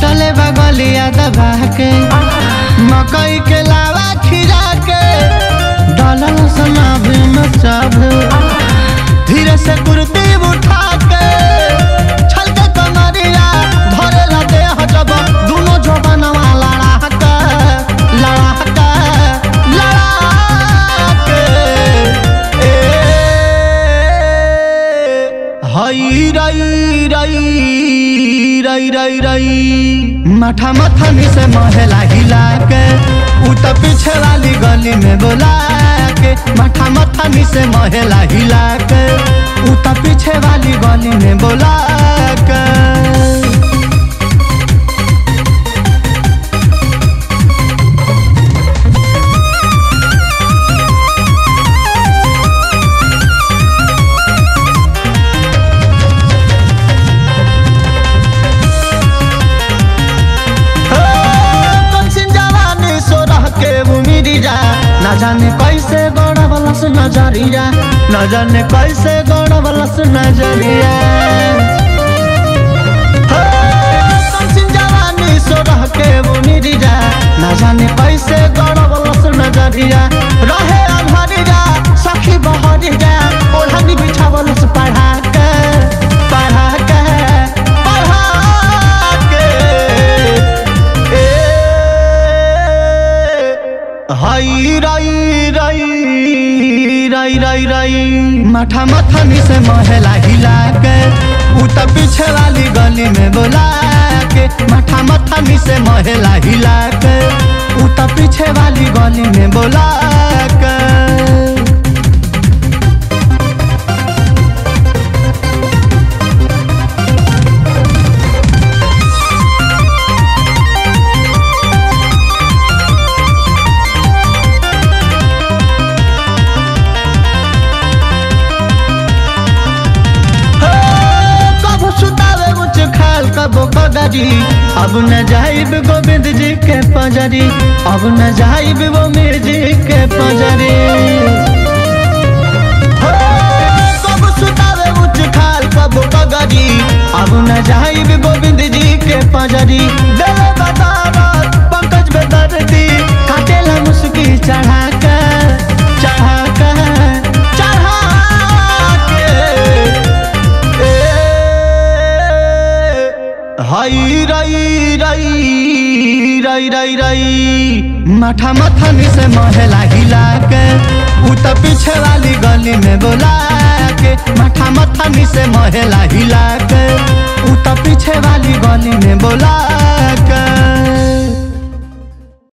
कटले बगलिया दबा के मकई के लावा खिरा के हई रई रई रई रई रई। मठा मथनी से महला हिला के उ त पीछे वाली गली में बोला के मठा मथनी से महला हिला के उ पीछे वाली गली में बोला के जा न जाने कैसे गौड़ा वाला सुना नज़रिया। न जाने कैसे गौड़ा वाला सुना नज़रिया। रई रई रई मठा से महला हिला के ऊ तो पीछे वाली गली में बोला के मठा मथनी से महला हिला के ऊ त पीछे वाली गली में बोला कगरी अब न जाइब गोविंद जी के पजरी। अब न जाइब वो मेरे जी के पजरी। हई रई रई रई रई रई। मठा मथनी से महला हिला के उ त पीछे वाली गली में बोला के मठा मथनी से महला हिला के उ त पीछे वाली गली में बोला